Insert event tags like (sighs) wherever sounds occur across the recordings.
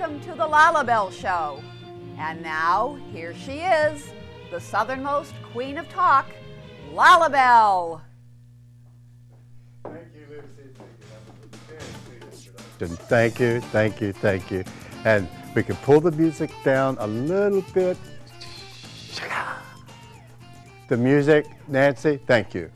welcome to the Lalabelle Show. And now, here she is, the southernmost queen of talk, Lalabelle. Thank you, Lucy. Thank you, thank you, thank you. Thank you. And we can pull the music down a little bit. The music, Nancy, thank you.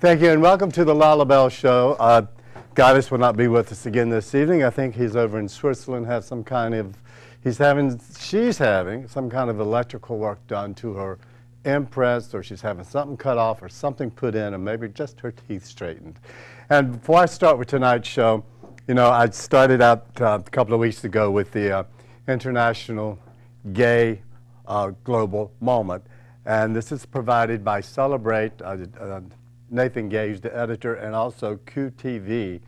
Thank you, and welcome to the Lalabelle Show. Uh, Goddess will not be with us again this evening. I think he's over in Switzerland, has some kind of, he's having, she's having some kind of electrical work done to her impress, or she's having something cut off or something put in, or maybe just her teeth straightened. And before I start with tonight's show, you know, I started out uh, a couple of weeks ago with the uh, International Gay uh, Global Moment. And this is provided by Celebrate, uh, uh, Nathan Gage, the editor, and also QTV,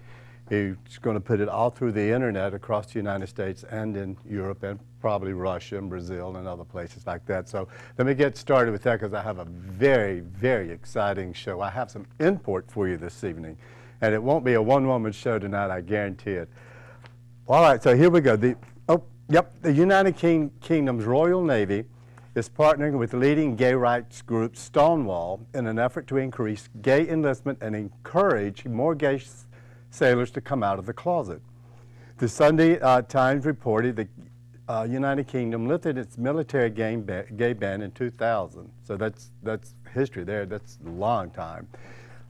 who's going to put it all through the internet across the United States and in Europe and probably Russia and Brazil and other places like that. So let me get started with that because I have a very, very exciting show. I have some import for you this evening. And it won't be a one-woman show tonight, I guarantee it. All right, so here we go. The, oh, yep, the United King Kingdom's Royal Navy is partnering with leading gay rights group Stonewall in an effort to increase gay enlistment and encourage more gay sailors to come out of the closet. The Sunday uh, Times reported the uh, United Kingdom lifted its military gay, ba gay ban in 2000. So that's, that's history there. That's a long time.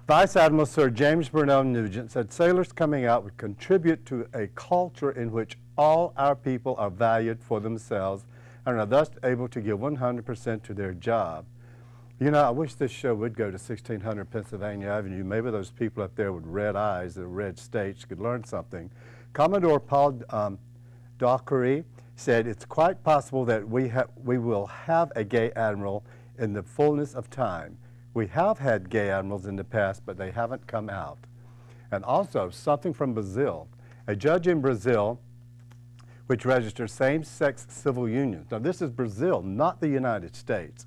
Vice Admiral Sir James Burnell Nugent said sailors coming out would contribute to a culture in which all our people are valued for themselves and are thus able to give 100% to their job. You know, I wish this show would go to 1600 Pennsylvania Avenue. Maybe those people up there with red eyes and red states could learn something. Commodore Paul um, Dockery said it's quite possible that we, we will have a gay admiral in the fullness of time. We have had gay admirals in the past, but they haven't come out. And also, something from Brazil. A judge in Brazil which registers same-sex civil unions. Now this is Brazil, not the United States,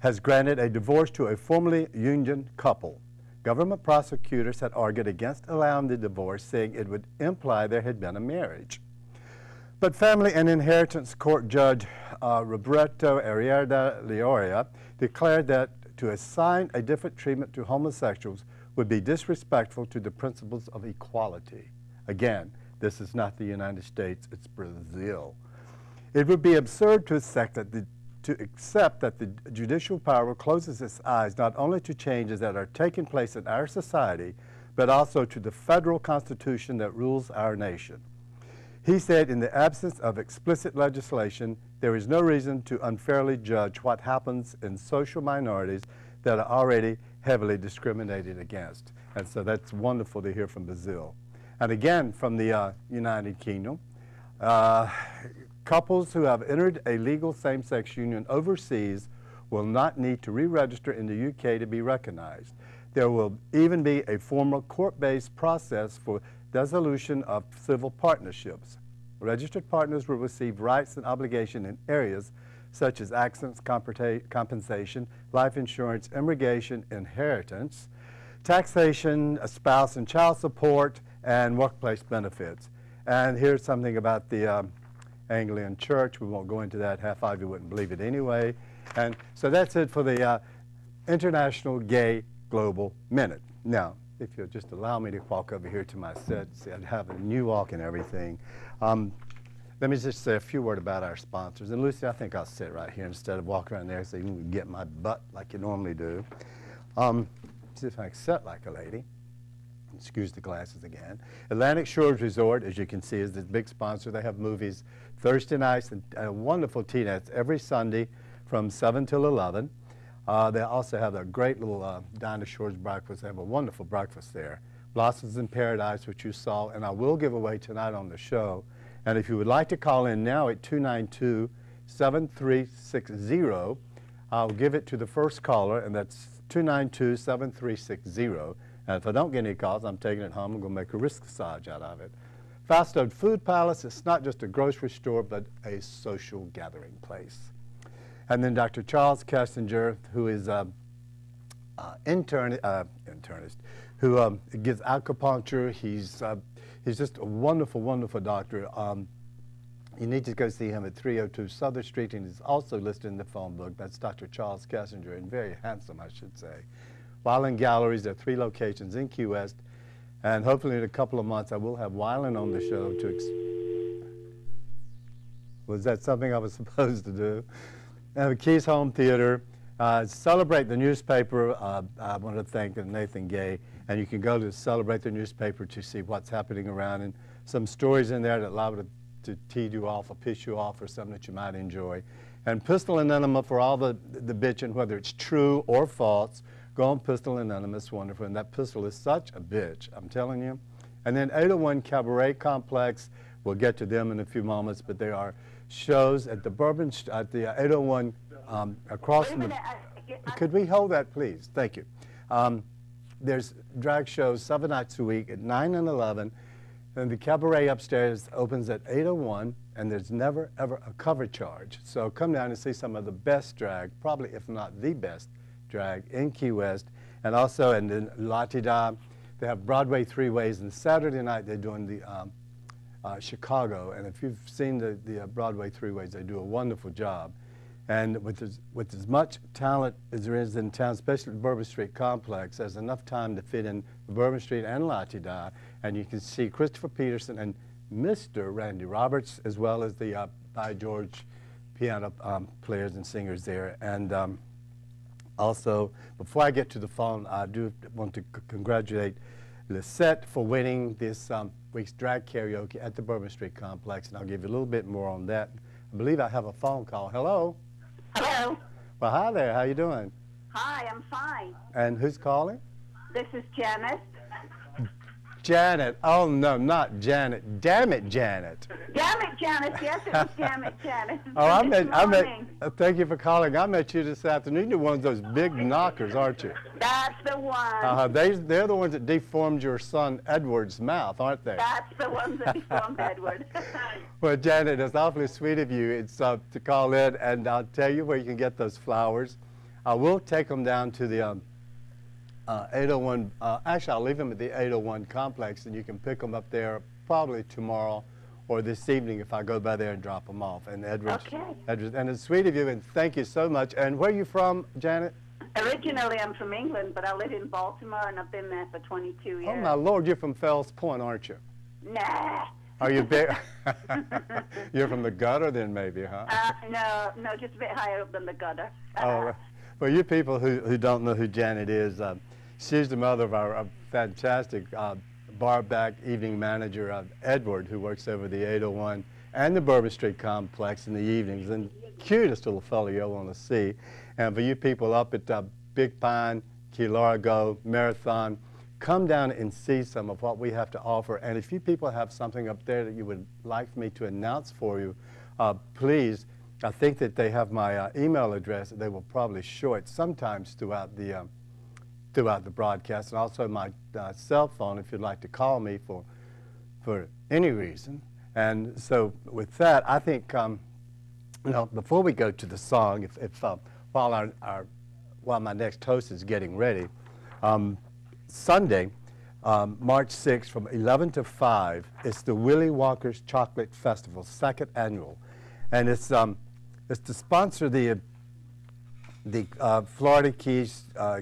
has granted a divorce to a formerly union couple. Government prosecutors had argued against allowing the divorce, saying it would imply there had been a marriage. But Family and Inheritance Court Judge uh, Roberto Ariarda Leoria declared that to assign a different treatment to homosexuals would be disrespectful to the principles of equality. Again, this is not the United States, it's Brazil. It would be absurd to accept that the, to accept that the judicial power closes its eyes not only to changes that are taking place in our society, but also to the federal constitution that rules our nation. He said in the absence of explicit legislation, there is no reason to unfairly judge what happens in social minorities that are already heavily discriminated against. And so that's wonderful to hear from Brazil. And again, from the uh, United Kingdom, uh, couples who have entered a legal same-sex union overseas will not need to re-register in the UK to be recognized. There will even be a formal court-based process for dissolution of civil partnerships. Registered partners will receive rights and obligations in areas such as accidents compensation, life insurance, immigration, inheritance, taxation, spouse and child support, and workplace benefits. And here's something about the um, Anglican Church. We won't go into that. Half of you wouldn't believe it anyway. And so that's it for the uh, International Gay Global Minute. Now, if you'll just allow me to walk over here to my set, see, I'd have a new walk and everything. Um, let me just say a few words about our sponsors. And Lucy, I think I'll sit right here instead of walking around there so you can get my butt like you normally do. Um, see if I can sit like a lady excuse the glasses again. Atlantic Shores Resort, as you can see, is the big sponsor. They have movies Thursday nights and uh, wonderful tea nights every Sunday from 7 till 11. Uh, they also have a great little uh, Dinah Shores breakfast. They have a wonderful breakfast there. Blossoms in Paradise, which you saw, and I will give away tonight on the show. And if you would like to call in now at 292-7360, I'll give it to the first caller, and that's 292-7360. And if I don't get any calls, I'm taking it home and going to make a risk massage out of it. Fausto Food Food Palace, it's not just a grocery store, but a social gathering place. And then Dr. Charles Kessinger, who is an intern, uh, internist, who um, gives acupuncture. He's, uh, he's just a wonderful, wonderful doctor. Um, You need to go see him at 302 Southard Street, and he's also listed in the phone book. That's Dr. Charles Kessinger, and very handsome, I should say. Wyland Galleries, there are three locations in Key West, and hopefully in a couple of months I will have Wyland on the show to. was that something I was (laughs) supposed to do? And Keys Home Theater. Uh, celebrate the newspaper. Uh, I want to thank Nathan Gay, and you can go to celebrate the newspaper to see what's happening around and some stories in there that allow to, to tee you off or piss you off or something that you might enjoy. And Pistol and Enema for all the, the bitching, whether it's true or false, go on Pistol it's wonderful. And that pistol is such a bitch, I'm telling you. And then 801 Cabaret Complex, we'll get to them in a few moments, but they are shows at the Bourbon, at the 801 um, across from the, could we hold that, please? Thank you. Um, there's drag shows seven nights a week at 9 and 11. And the cabaret upstairs opens at 8.01, and there's never, ever a cover charge. So come down and see some of the best drag, probably if not the best drag in Key West. And also in, in La Te Da, they have Broadway Three Ways, and Saturday night they're doing the um, uh, Chicago. And if you've seen the, the uh, Broadway Three Ways, they do a wonderful job. And with as, with as much talent as there is in town, especially the Bourbon Street complex, there's enough time to fit in Bourbon Street and La Te Da. And you can see Christopher Peterson and Mr. Randy Roberts, as well as the uh, By George piano um, players and singers there. And um, also, before I get to the phone, I do want to congratulate Lisette for winning this um, week's drag karaoke at the Bourbon Street complex. And I'll give you a little bit more on that. I believe I have a phone call. Hello. Hello. Well, hi there. How you doing? Hi, I'm fine. And who's calling? This is Janet. Janet. Oh, no, not Janet. Damn it, Janet. Damn it, Janet. Yes, it was damn it, Janet. (laughs) Oh, I met, I met, uh, thank you for calling. I met you this afternoon. You're one of those big knockers, aren't you? That's the one. Uh, they, they're the ones that deformed your son Edward's mouth, aren't they? That's the one that (laughs) deformed Edward. (laughs) Well, Janet, it's awfully sweet of you. It's uh, to call in, and I'll tell you where you can get those flowers. I will take them down to the um, uh, 801. Uh, actually, I'll leave them at the 801 complex, and you can pick them up there probably tomorrow or this evening if I go by there and drop them off. And Edward, Okay. Edward, and it's sweet of you, and thank you so much. And where are you from, Janet? Originally, I'm from England, but I live in Baltimore, and I've been there for 22 years. Oh my Lord, you're from Fells Point, aren't you? Nah. Are you big? (laughs) (laughs) you're from the gutter, then maybe, huh? Uh, no, no, just a bit higher up than the gutter. Oh, well, you people who, who don't know who Janet is, uh, she's the mother of our uh, fantastic uh, bar back evening manager, uh, Edward, who works over the 801 and the Bourbon Street complex in the evenings, and cutest little fellow you'll want to see. And for you people up at uh, Big Pine, Key Largo, Marathon, come down and see some of what we have to offer. And if you people have something up there that you would like me to announce for you, uh, please, I think that they have my uh, email address. They will probably show it sometimes throughout the, um, throughout the broadcast, and also my uh, cell phone if you'd like to call me for, for any reason. And so with that, I think, um, you know, before we go to the song, if, if uh, while our, our, while my next host is getting ready, um, Sunday, um, March 6th, from 11 to 5, it's the Willy Walker's Chocolate Festival, second annual, and it's um, it's to sponsor the the uh, Florida Keys uh,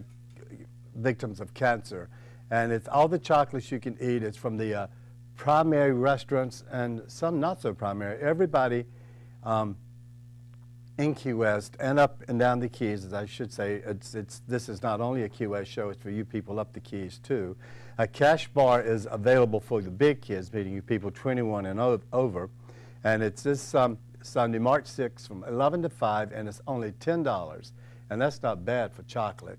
victims of cancer, and it's all the chocolates you can eat. It's from the uh, primary restaurants and some not so primary. Everybody um, in Key West and up and down the Keys, as I should say, it's, it's, this is not only a Key West show, it's for you people up the Keys too. A cash bar is available for the big kids, meaning you people 21 and over. And it's this um, Sunday, March 6th from 11 to 5, and it's only $10. And that's not bad for chocolate.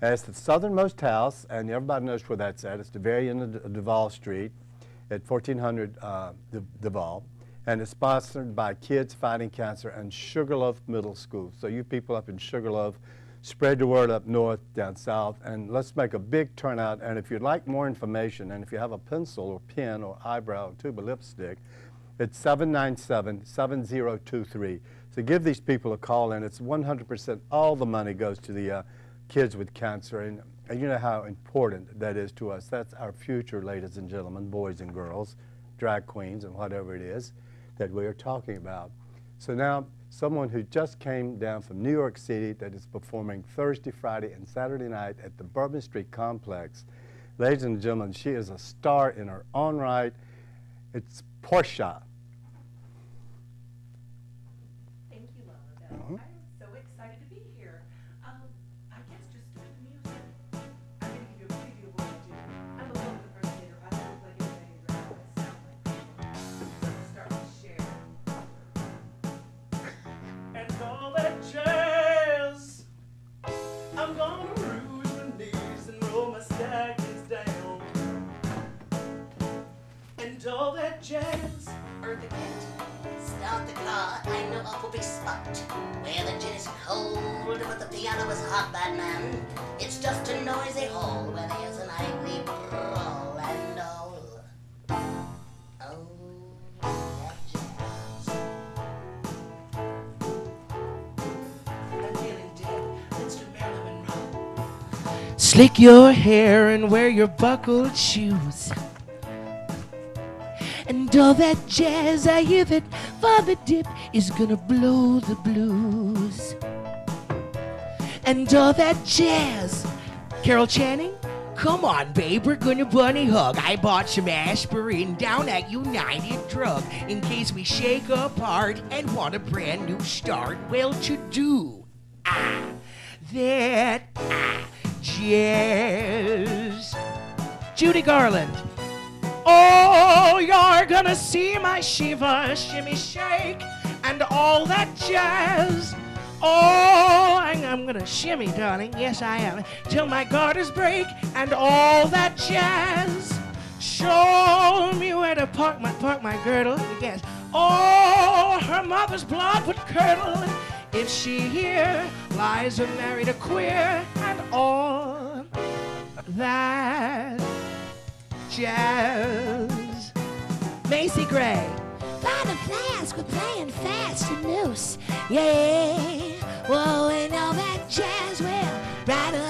It's the southernmost house, and everybody knows where that's at. It's the very end of Duval Street at 1400 uh, Duval. And it's sponsored by Kids Fighting Cancer and Sugarloaf Middle School. So you people up in Sugarloaf, spread the word up north, down south, and let's make a big turnout. And if you'd like more information, and if you have a pencil or pen or eyebrow or tube of lipstick, it's 797-7023. So give these people a call, and it's 100%, all the money goes to the uh, kids with cancer. And, and you know how important that is to us. That's our future, ladies and gentlemen, boys and girls, drag queens, and whatever it is. that we are talking about. So now, someone who just came down from New York City that is performing Thursday, Friday, and Saturday night at the Bourbon Street Complex. Ladies and gentlemen, she is a star in her own right. It's Porsche. Hot, bad man. It's just a noisy hall where there's an brawl and all. Oh, that. I'm feeling dead. Marilyn Monroe. Slick your hair and wear your buckled shoes. And all that jazz, I hear that Father Dip is gonna blow the blues. And all that jazz. Carol Channing, come on, babe, we're gonna bunny hug. I bought some aspirin down at United Drug in case we shake apart and want a brand new start. Well, to do. Ah, that ah, jazz. Judy Garland. Oh, you're gonna see my Shiva shimmy shake and all that jazz. Oh, I'm, gonna shimmy, darling. Yes, I am. Till my garters break and all that jazz. Show me where to park my park my girdle. Yes. Oh, her mother's blood would curdle if she here lies and married a queer and all that jazz. Macy Gray. By the flask, we're playing fast and loose. Yeah, whoa, and all that jazz. Well, right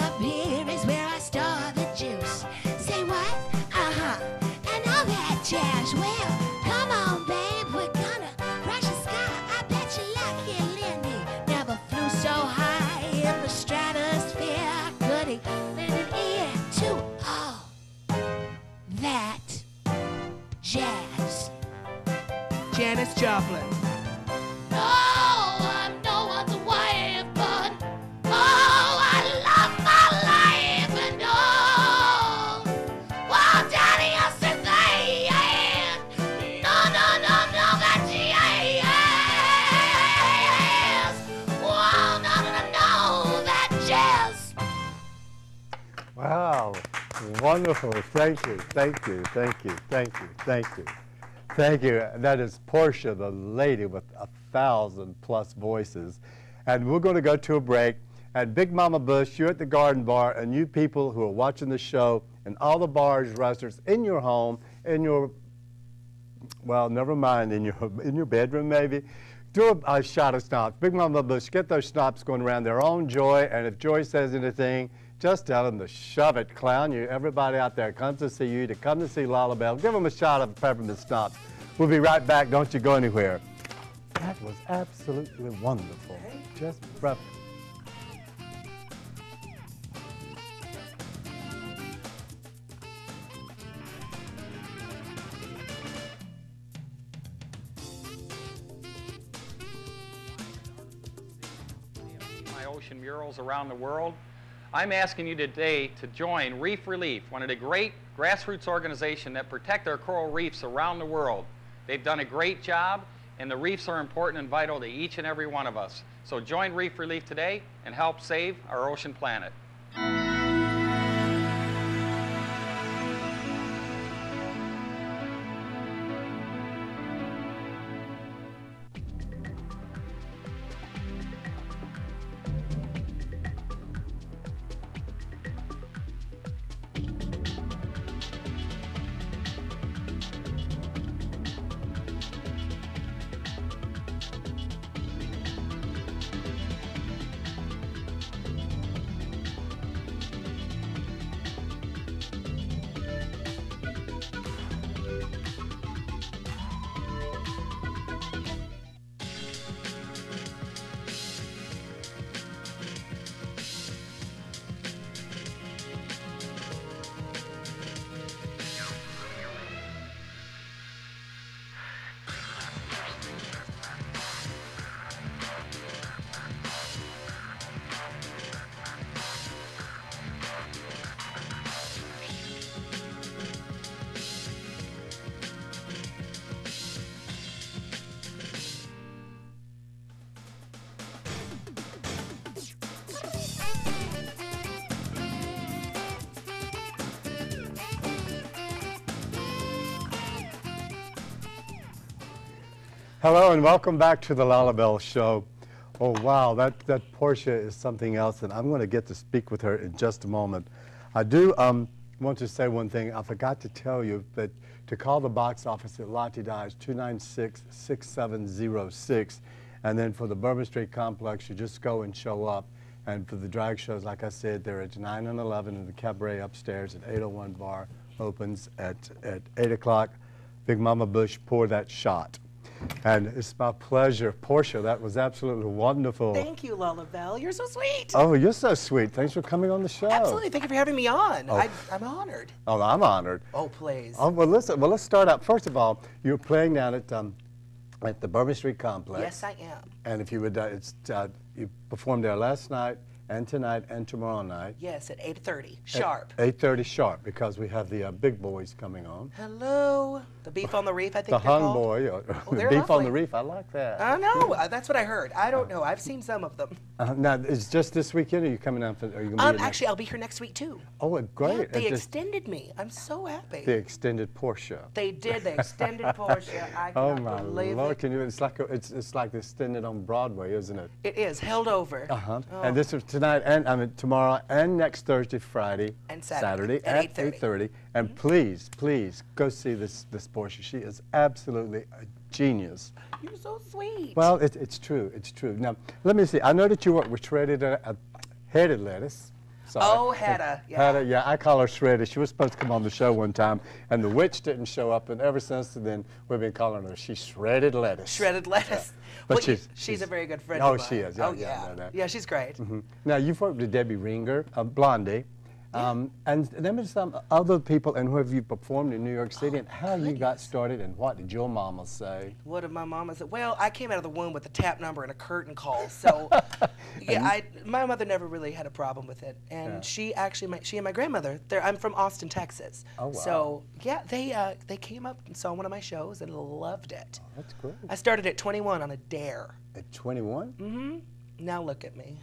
wonderful. Thank you, thank you, thank you, thank you, thank you. Thank you. That is Porsche, the lady with a thousand plus voices. And we're going to go to a break. And Big Mama Bush, you're at the Garden Bar, and you people who are watching the show and all the bars, restaurants in your home, in your, well, never mind, in your, in your bedroom maybe, do a, a shot of schnapps. Big Mama Bush, get those schnapps going around their own Joy. And if Joy says anything, just tell them to shove it, clown. You, everybody out there comes to see you, to come to see Lala Bell. Give them a shot of peppermint schnapps. We'll be right back. Don't you go anywhere. That was absolutely wonderful. Just my ocean murals around the world. I'm asking you today to join Reef Relief, one of the great grassroots organizations that protect our coral reefs around the world. They've done a great job, and the reefs are important and vital to each and every one of us. So join Reef Relief today and help save our ocean planet. Hello and welcome back to the Lalabelle Show. Oh wow, that, that Porsche is something else, and I'm going to get to speak with her in just a moment. I do um, want to say one thing. I forgot to tell you that to call the box office at La Te Da 296-6706, and then for the Bourbon Street Complex, you just go and show up. And for the drag shows, like I said, they're at 9 and 11 in the cabaret upstairs at 801 Bar. Opens at, at 8 o'clock. Big Mama Bush, pour that shot. And it's my pleasure. Porsche, that was absolutely wonderful. Thank you, Lola Bell. You're so sweet. Oh, you're so sweet. Thanks for coming on the show. Absolutely. Thank you for having me on. Oh. I, I'm honored. Oh, I'm honored. Oh, please. Oh, well, listen. Well, let's start out. First of all, you're playing down at um, at the Bourbon Street Complex. Yes, I am. And if you would, uh, it's uh, you performed there last night and tonight and tomorrow night. Yes, at 8.30, sharp. 8:30 sharp, because we have the uh, big boys coming on. Hello. The beef on the reef, I think The hung called. boy, or Oh, (laughs) beef on the reef. I like that. I know. Uh, That's what I heard. I don't know. I've seen some of them. Uh, now, it's just this weekend. Or are you coming out? for? Are you gonna be Um, here next- actually, I'll be here next week, too. Oh, uh, great. Yeah, they It just- extended me. I'm so happy. They extended Porsche. They did. They extended (laughs) Porsche. I Oh my believe lord! it. Can you? It's like a, it's it's like extended on Broadway, isn't it? It is held over. Uh huh. Oh. And this is tonight and I mean tomorrow and next Thursday, Friday, And Saturday at at 8:30. 8:30. And please, please go see this this Porsche. She is absolutely a genius. You're so sweet. Well, it, it's true. It's true. Now, let me see. I know that you work with shredded uh, uh, headed lettuce. Sorry. Oh, Hedda, yeah. Hedda, yeah. I call her shredded. She was supposed to come on the show one time, and the witch didn't show up, and ever since then, we've been calling her she's shredded lettuce. Shredded lettuce. But Well, she's- she's, she's- a very good friend Oh, of mine. she is. Yeah, oh, yeah, yeah. Yeah, she's great. Mhm. Now, you've worked with Debbie Ringer, uh, Blondie, um, and then there's some other people, and who have you performed in New York City, and how you got started, and what did your mama say? What did my mama say? Well, I came out of the womb with a tap number and a curtain call, (laughs) so yeah, I my mother never really had a problem with it, and Yeah. she actually, my, she and my grandmother, they're, I'm from Austin, Texas. Oh, wow. So yeah, they uh, they came up and saw one of my shows and loved it. That's great. I started at 21 on a dare. At 21? Mm-hmm. Now look at me.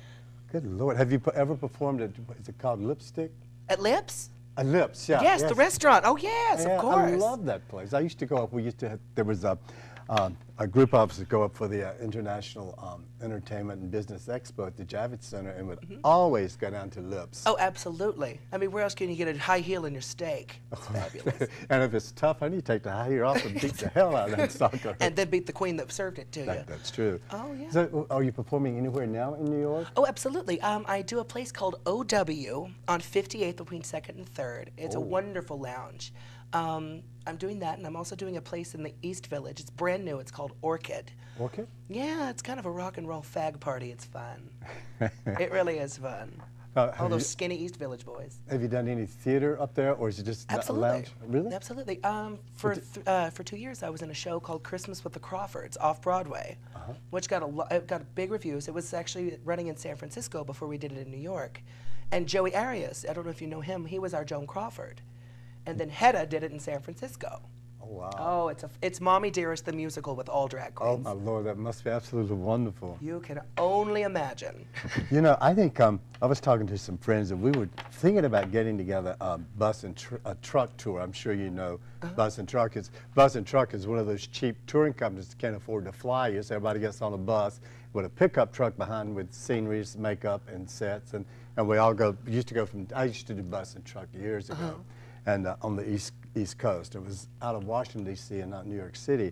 Good Lord. Have you ever performed at, is it called, Lipstick? At Lips? Uh, Lips, yeah. yes, the restaurant. Oh yes, Yeah, of course. I love that place. I used to go up. We used to. Have, there was a, um, a group of us that go up for the uh, International um, Entertainment and Business Expo at the Javits Center, and would always go down to Lips. Oh, absolutely. I mean, where else can you get a high heel in your steak? It's (laughs) fabulous. and if it's tough, I need to take the high heel off and beat the hell out of that (laughs) sucker. and then beat the queen that served it to you. That's true. Oh, yeah. So, are you performing anywhere now in New York? Oh, absolutely. Um, I do a place called OW on 58th between 2nd and 3rd. It's a Oh. wonderful lounge. Um, I'm doing that, and I'm also doing a place in the East Village. It's brand new. It's called Orchid. Orchid? Yeah, it's kind of a rock and roll fag party. It's fun. (laughs) it really is fun. Uh, All those you, skinny East Village boys. have you done any theater up there, or is it just a Absolutely. lounge? Really? Absolutely. Um, for th- uh, for two years, I was in a show called Christmas with the Crawfords off Broadway, Uh-huh. which got a lo- it got big reviews. It was actually running in San Francisco before we did it in New York. And Joey Arias, I don't know if you know him, he was our Joan Crawford. And then Hedda did it in San Francisco. Oh wow. Oh, it's a it's Mommy Dearest the musical with all drag queens. Oh my lord, that must be absolutely wonderful. You can only imagine. (laughs) You know, I think um, I was talking to some friends, and we were thinking about getting together a bus and tr- a truck tour. I'm sure you know, bus and truck is bus and truck is one of those cheap touring companies that can't afford to fly you. So everybody gets on a bus with a pickup truck behind with sceneries, makeup, and sets, and and we all go. Used to go from. I used to do bus and truck years ago, and uh, on the east east coast. It was out of Washington D.C. and not New York City.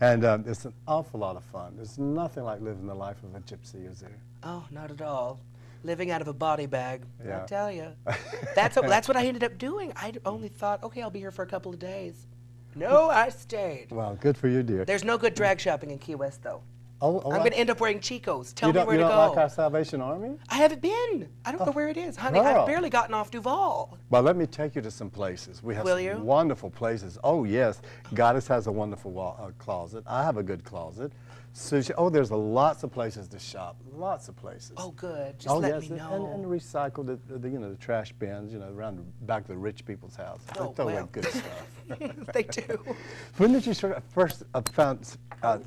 And um, it's an awful lot of fun. There's nothing like living the life of a gypsy, is there? Oh, not at all. Living out of a body bag, Yeah. I tell you. (laughs) That's what, that's what I ended up doing. I only thought, okay, I'll be here for a couple of days. No, I stayed. Well, good for you, dear. There's no good drag shopping in Key West, though. Oh, oh, I'm going to end up wearing Chicos. Tell me where you to don't go. like our Salvation Army? I haven't been. I don't know where it is. Honey, girl. I've barely gotten off Duval. Well, let me take you to some places. We have Will some you? wonderful places. Oh, yes. Goddess has a wonderful wall, uh, closet. I have a good closet. Sushi. Oh, there's a lots of places to shop. Lots of places. Oh, good. Just oh, let yes, me know. And, and recycle the, the, you know, the trash bins, you know, around the back of the rich people's house. They Oh, throw away well. good stuff. (laughs) they do. (laughs) when did you sort of first uh, found, uh,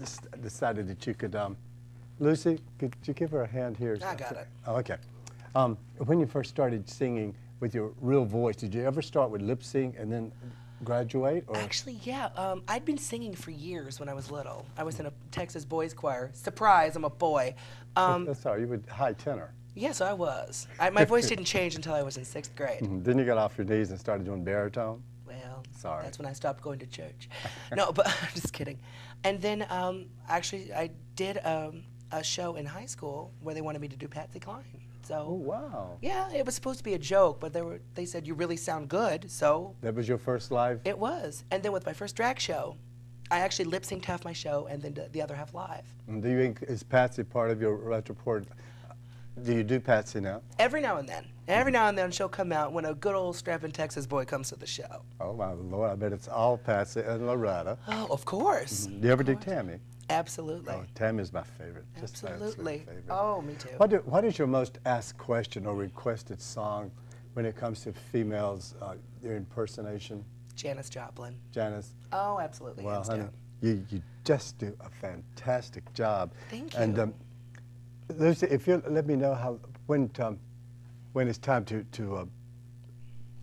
decided that you could, um, Lucy, could you give her a hand here? I got it. Oh, okay. Um, when you first started singing with your real voice, did you ever start with lip sync and then graduate? Or Actually, yeah. Um, I'd been singing for years when I was little. I was in a Texas boys choir. Surprise, I'm a boy. Um, that's. You were high tenor. yes, I was. I, my voice (laughs) didn't change until I was in sixth grade. Mhm. Then you got off your knees and started doing baritone. Well, Sorry. that's when I stopped going to church. (laughs) no, but (laughs) I'm just kidding. And then um, actually, I did um, a show in high school where they wanted me to do Patsy Cline. So Oh wow. yeah, it was supposed to be a joke, but they were they said you really sound good, so That was your first live. it was. And then with my first drag show, I actually lip synced half my show and then the other half live. And Do you is Patsy part of your repertoire? Do you do Patsy now? Every now and then, every now and then she'll come out when a good old strapping Texas boy comes to the show. Oh my lord! I bet it's all Patsy and Loretta. Oh, of course, Do you ever do Tammy? Absolutely, Oh, Tammy's my favorite. Just my absolutely. favorite. Oh, me too. What, do, what is your most asked question or requested song when it comes to females, uh, your impersonation? Janis Joplin. Janis? Oh, absolutely. Well, honey, you, you just do a fantastic job. Thank And you. um, Lucy, if you let me know how when um, when it's time to to uh,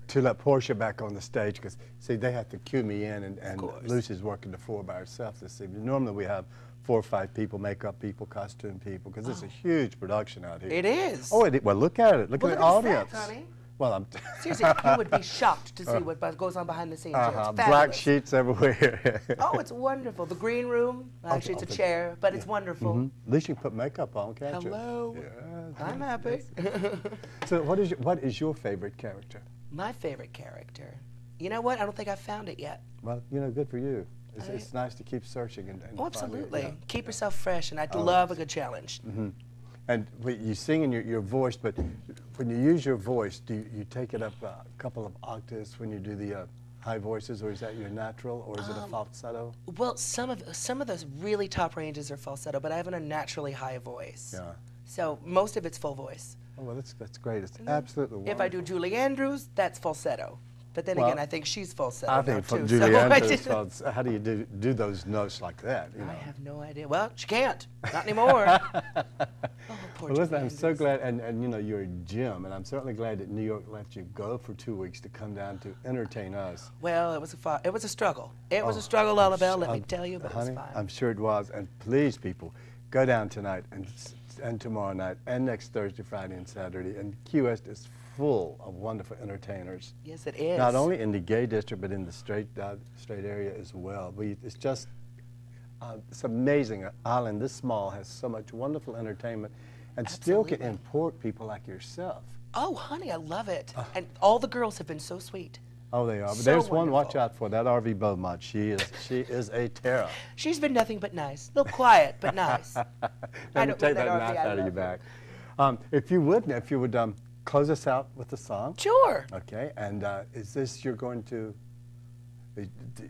to let Porsche back on the stage, because see they have to cue me in, and, and. Lucy's working the floor by herself this evening. Normally we have four or five people, makeup people, costume people, because it's a huge production out here. Oh. It is. Oh, it, well, look at it. Look Well, at look the audience. set. Well, I'm. (laughs) Seriously, you would be shocked to see what goes on behind the scenes. uh-huh, It's black sheets everywhere. (laughs) Oh, it's wonderful. The green room. Actually, it's a oh, chair, but it's wonderful. Mhm. At least you can put makeup on, can't you? Hello. Yes. I'm happy. (laughs) So, what is your, what is your favorite character? My favorite character. You know what? I don't think I've found it yet. Well, you know, good for you. It's, I- it's nice to keep searching and, and Oh, find it, absolutely. yeah. Keep yourself fresh, and I Oh, love a good challenge. And you sing in your, your voice, but when you use your voice, do you, you take it up a couple of octaves when you do the uh, high voices, or is that your natural, or is it Um, a falsetto? Well, some of some of those really top ranges are falsetto, but I have an unnaturally high voice. Yeah. So most of it's full voice. Oh, well, that's, that's great. It's mm-hmm. absolutely wonderful. If I do Julie Andrews, that's falsetto. But then Well, again, I think she's falsetto I think for too. Julie so (laughs) Andrews, didn't- how do you do, do those notes like that? You know? I have no idea. Well, she can't. Not anymore. (laughs) oh, poor Well, listen, Julie I'm so glad, and, and you know, you're a Jim, and I'm certainly glad that New York let you go for two weeks to come down to entertain us. Well, it was a it was a struggle. It was Oh, a struggle, I'm Lullabelle, let me I'm- tell you, but honey, it was fine. I'm sure it was. And please, people, go down tonight and, s- and tomorrow night and next Thursday, Friday, and Saturday. And Key West is full of wonderful entertainers. yes, it is. Not only in the gay district, but in the straight uh, straight area as well. We, it's just uh, it's amazing. An island this small has so much wonderful entertainment, and still can import people like yourself. Oh, honey, I love it. Uh. and all the girls have been so sweet. Oh, they are. But So there's one. Watch out for that RV Beaumont. She is she is a terror. She's been nothing but nice. A little quiet, but nice. (laughs) Let me take that that, knife I out of your back. Um, if you would, if you would um, close us out with a song. Sure. Okay. And uh, is this you're going to? The,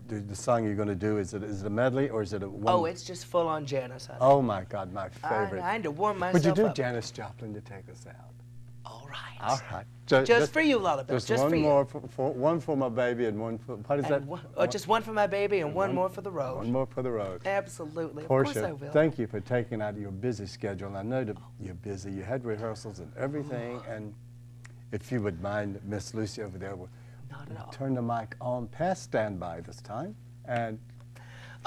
the, the song you're going to do is it is it a medley or is it a one? Oh, it's just full on Janis. Oh my God, my I, favorite. I had to warm myself would you do up. Janis Joplin to take us out? All right. All right. Ju- Just for you, Lullabelle, Just, just one for you. more for, for one for my baby and one for what is that? And one, oh, just one for my baby and one, one- more for the road. One more for the road. Absolutely. Of course I Porsche, will. thank you for taking out your busy schedule. I know that you're busy. You had rehearsals and everything. (sighs) And if you would mind, Miss Lucy over there, will Not at all. turn the mic on past standby this time. And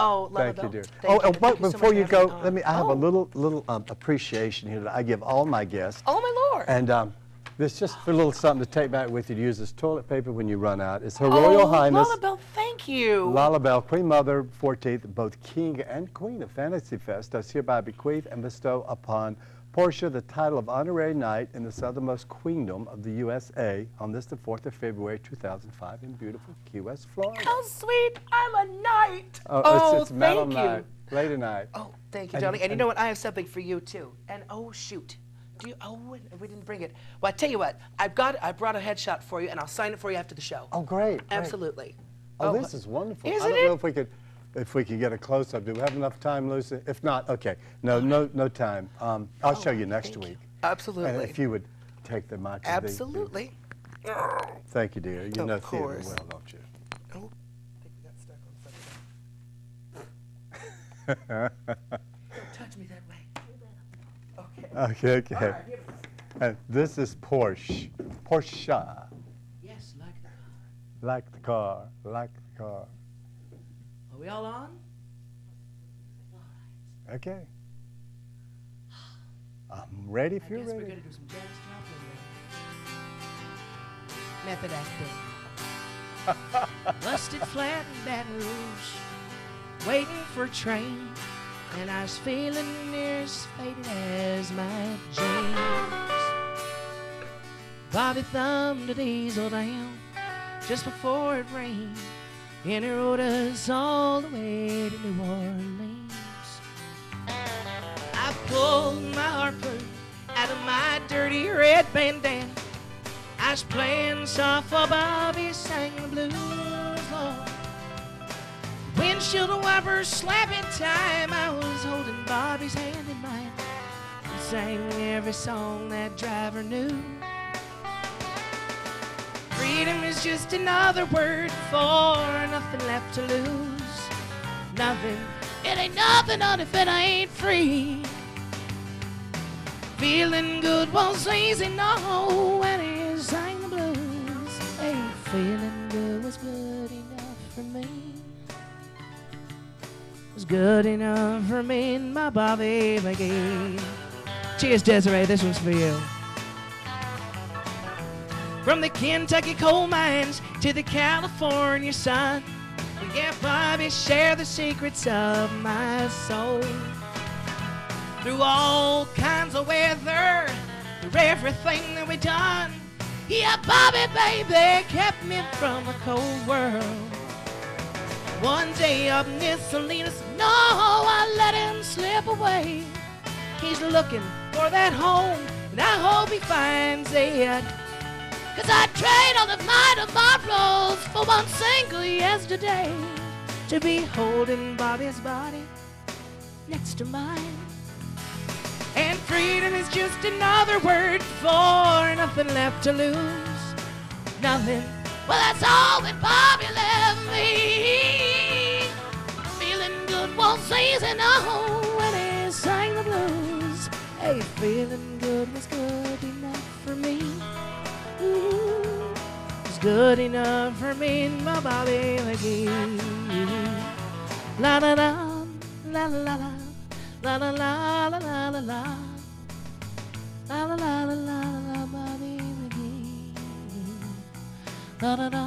Oh, thank you, dear. Thank oh, you. and but you before much you go, let me. I have oh. a little little um, appreciation here that I give all my guests. Oh, my Lord. And um, this just for a little something to take back with you to use as toilet paper when you run out. It's Her oh, Royal Highness. Lullabelle, thank you. Lalabelle, Queen Mother 14th, both King and Queen of Fantasy Fest, does hereby bequeath and bestow upon Porsche the title of Honorary Knight in the Southernmost Queendom of the USA on this, the 4th of February 2005 in beautiful Key West, Florida. How sweet. I'm a knight. Oh, it's, it's oh, Metal thank Night, you. late at night. Oh, thank you, And- darling. And you know what? I have something for you too. And oh shoot, do you? Oh, we- didn't bring it. Well, I tell you what. I've got. I brought a headshot for you, and I'll sign it for you after the show. Oh, great. great. Absolutely. Oh, this is wonderful. I Isn't don't know it? if we could, if we could get a close up. Do we have enough time, Lucy? If not, okay. No, no, no time. Um, I'll show you next thank you. week. Absolutely. And if you would take the mic. it'd be- be- Absolutely. Thank you, dear. You Of know theater well, don't you? Oh, I think we got stuck on something. (laughs) Don't touch me that way. Okay. Okay, okay. All right, here we go. And this is Porsche. Porsche. Yes, like the car. Like the car, like the car. Are we all on? Okay. I'm ready if I you're guess we're gonna do some jazz dropping then. Method acting. (laughs) Busted flat in Baton Rouge, waiting for a train, and I was feeling near as faded as my jeans. Bobby thumbed a diesel down just before it rained, and it rode us all the way to New Orleans. I pulled my harpoon out of my dirty red bandana. I was playing soft while Bobby sang the blues. Windshield wipers slapping time. I was holding Bobby's hand in mine. and sang every song that driver knew. Freedom is just another word for nothing left to lose. Nothing. It ain't nothing on if it ain't free. Feeling good was easy, no, when he sang the blues. Hey, feeling good was good enough for me. Good enough for me and my Bobby McGee. Cheers, Desiree. This one's for you. From the Kentucky coal mines to the California sun, yeah, Bobby, share the secrets of my soul through all kinds of weather, through everything that we done. Yeah, Bobby, baby, kept me from a cold world. One day up near Salinas, no, I let him slip away. He's looking for that home, and I hope he finds it. Cause I'd trade all the might of my tomorrows for one single yesterday. To be holding Bobby's body next to mine. And freedom is just another word for nothing left to lose. Nothing. Well, that's all that Bobby left me. Was easy now when he sang the blues. Hey, feeling good was good enough for me. Ooh, was good enough for me and my Bobby McGee. La la la, la la la. La la la la la la la. La la la la la la Bobby McGee. La la la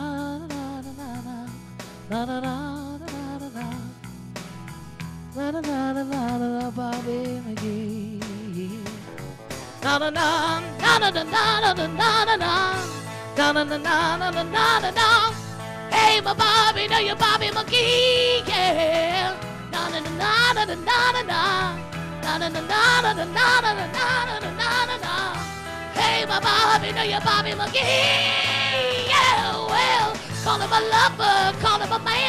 la la la la. La la la la la la la la la la la Bobby McGee. Na na na na na na na na na na na. Na na na na. Hey, my Bobby, know you Bobby McGee, yeah. Na na na. Na na na na na na na na na na na na na na. Hey, my Bobby, know you Bobby McGee, yeah. Well, call him a lover, call him a man.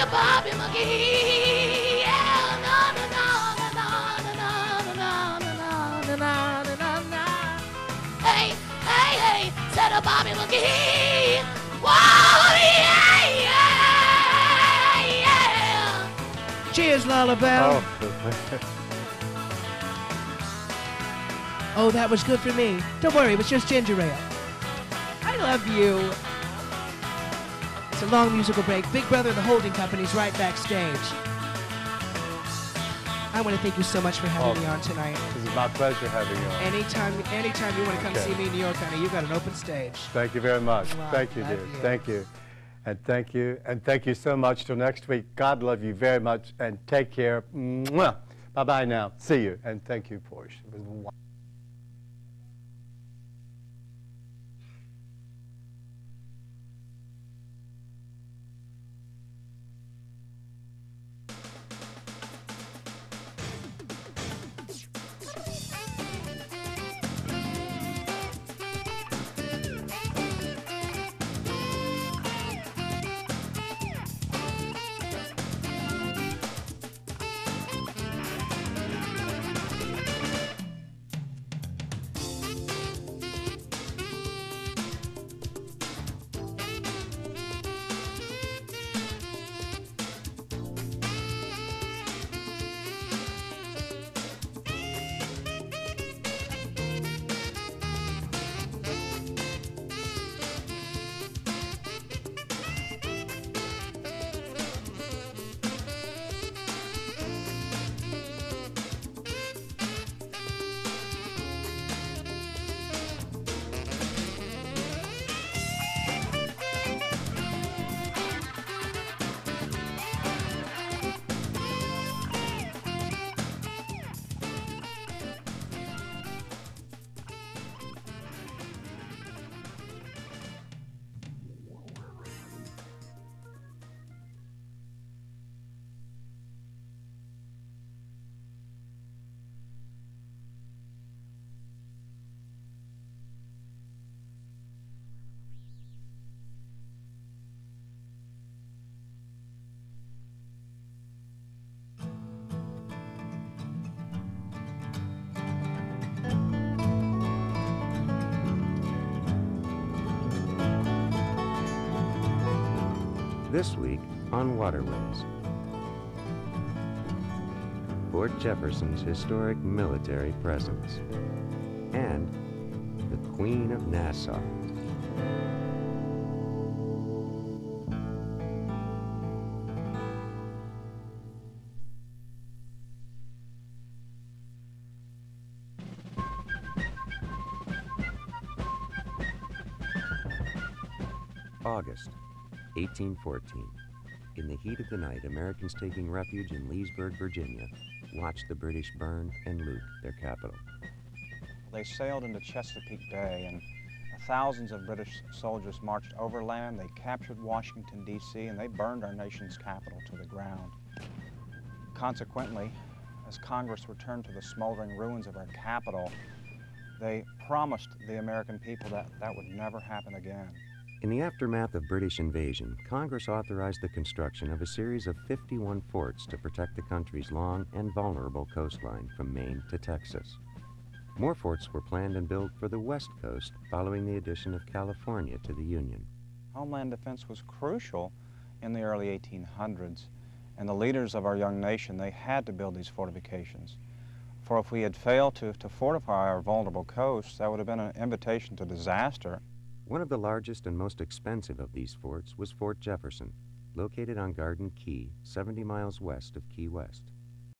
Won't, Bobby McGee, yeah. Hey, hey, hey, said a Bobby McGee. Whoa, yeah, yeah, yeah. Cheers, Lullaby. Oh, Oh, that was good for me. Don't worry, it was just ginger ale. I love you. It's a long musical break. Big Brother and the Holding Company's right backstage. I want to thank you so much for having Oh. me on tonight. it's my pleasure having you on. Anytime, anytime you want to come Okay. see me in New York, honey, you've got an open stage. Thank you very much. Wow, Thank you, dear. you. Thank you. And thank you. And thank you so much. Till next week. God love you very much. And take care. Bye-bye now. See you. And thank you, Porsche. This week on Waterways. Fort Jefferson's historic military presence. And the Queen of Nassau. 1814. In the heat of the night, Americans taking refuge in Leesburg, Virginia, watched the British burn and loot their capital. They sailed into Chesapeake Bay and thousands of British soldiers marched overland. They captured Washington, D.C., and they burned our nation's capital to the ground. Consequently, as Congress returned to the smoldering ruins of our capital, they promised the American people that that would never happen again. In the aftermath of British invasion, Congress authorized the construction of a series of 51 forts to protect the country's long and vulnerable coastline from Maine to Texas. More forts were planned and built for the West Coast following the addition of California to the Union. Homeland defense was crucial in the early 1800s, and the leaders of our young nation, they had to build these fortifications. For if we had failed to, to fortify our vulnerable coasts, that would have been an invitation to disaster. One of the largest and most expensive of these forts was Fort Jefferson, located on Garden Key, 70 miles west of Key West.